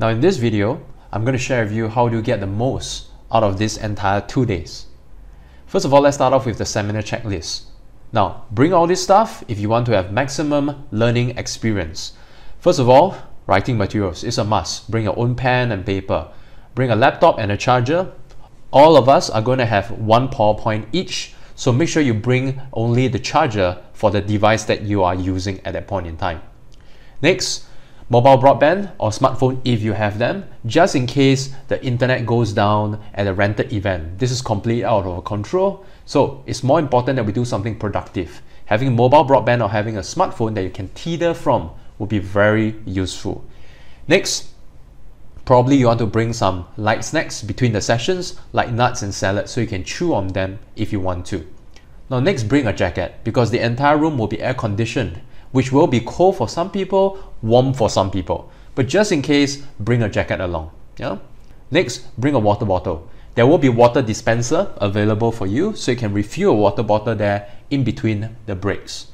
Now in this video, I'm going to share with you how to get the most out of this entire two days. First of all, let's start off with the seminar checklist. Now, bring all this stuff if you want to have maximum learning experience. First of all, writing materials is a must. Bring your own pen and paper. Bring a laptop and a charger. All of us are going to have one PowerPoint each, so make sure you bring only the charger for the device that you are using at that point in time. Next, mobile broadband or smartphone if you have them, just in case the internet goes down at a rented event. This is completely out of control, so it's more important that we do something productive. Having mobile broadband or having a smartphone that you can tether from would be very useful. Next, probably you want to bring some light snacks between the sessions, like nuts and salad, so you can chew on them if you want to. Now next, bring a jacket because the entire room will be air conditioned which will be cold for some people, warm for some people. But just in case, bring a jacket along. Yeah. Next, bring a water bottle. There will be water dispenser available for you, so you can refill a water bottle there in between the breaks.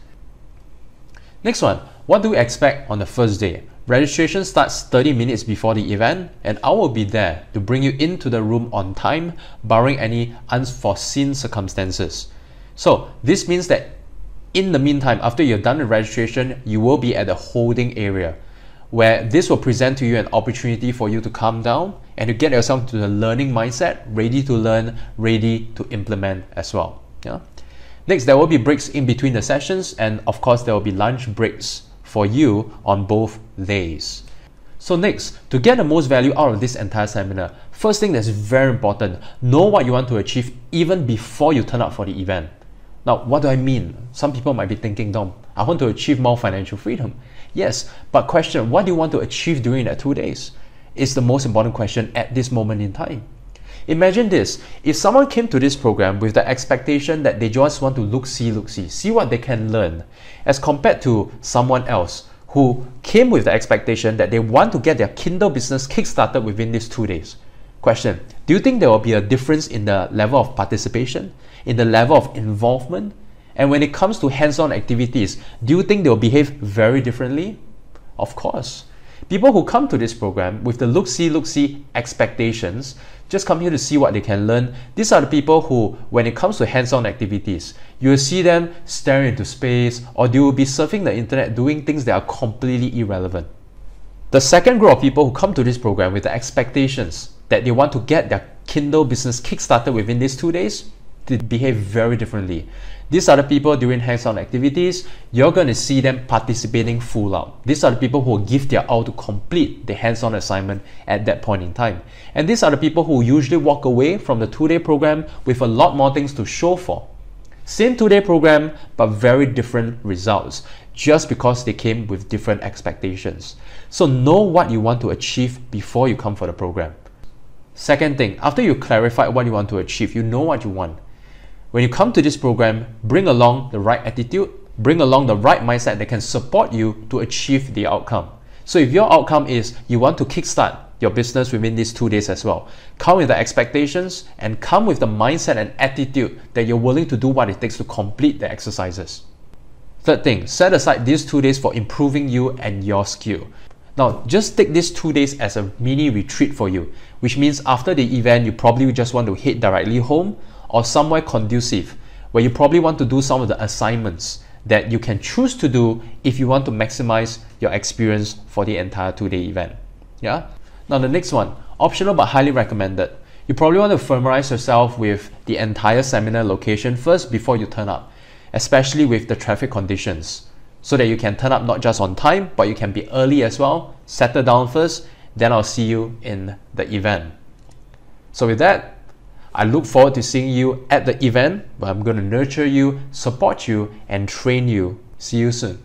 Next one, what do we expect on the first day? Registration starts 30 minutes before the event, and I will be there to bring you into the room on time, barring any unforeseen circumstances. So, this means that in the meantime, after you're done the registration, you will be at the holding area where this will present to you an opportunity for you to calm down and to get yourself to the learning mindset, ready to learn, ready to implement as well. Yeah. Next, there will be breaks in between the sessions, and of course, there will be lunch breaks for you on both days. So next, to get the most value out of this entire seminar, first thing that's very important, know what you want to achieve even before you turn up for the event. Now, what do I mean? Some people might be thinking, Dom, I want to achieve more financial freedom. Yes, but question, what do you want to achieve during that two days? Is the most important question at this moment in time. Imagine this, if someone came to this program with the expectation that they just want to look see, look see, see what they can learn, as compared to someone else who came with the expectation that they want to get their Kindle business kickstarted within these two days. Question, do you think there will be a difference in the level of participation? In the level of involvement? And when it comes to hands-on activities, do you think they'll behave very differently? Of course. People who come to this program with the look-see, look-see expectations, just come here to see what they can learn. These are the people who, when it comes to hands-on activities, you will see them staring into space or they will be surfing the internet doing things that are completely irrelevant. The second group of people who come to this program with the expectations that they want to get their Kindle business kickstarted within these two days, they behave very differently. These are the people during hands-on activities, you're going to see them participating full out. These are the people who will give their all to complete the hands-on assignment at that point in time. And these are the people who usually walk away from the two-day program with a lot more things to show for. Same two-day program, but very different results, just because they came with different expectations. So know what you want to achieve before you come for the program. Second thing, after you clarify what you want to achieve, you know what you want when you come to this program, bring along the right attitude, bring along the right mindset that can support you to achieve the outcome. So if your outcome is you want to kickstart your business within these two days as well, come with the expectations and come with the mindset and attitude that you're willing to do what it takes to complete the exercises. Third thing, set aside these two days for improving you and your skill. Now, just take these two days as a mini retreat for you, which means after the event, you probably just want to head directly home or somewhere conducive where you probably want to do some of the assignments that you can choose to do if you want to maximize your experience for the entire two-day event. Yeah. Now the next one, optional but highly recommended. You probably want to familiarize yourself with the entire seminar location first before you turn up, especially with the traffic conditions, so that you can turn up not just on time, but you can be early as well. Settle down first, then I'll see you in the event. So with that, I look forward to seeing you at the event where I'm going to nurture you, support you, and train you. See you soon.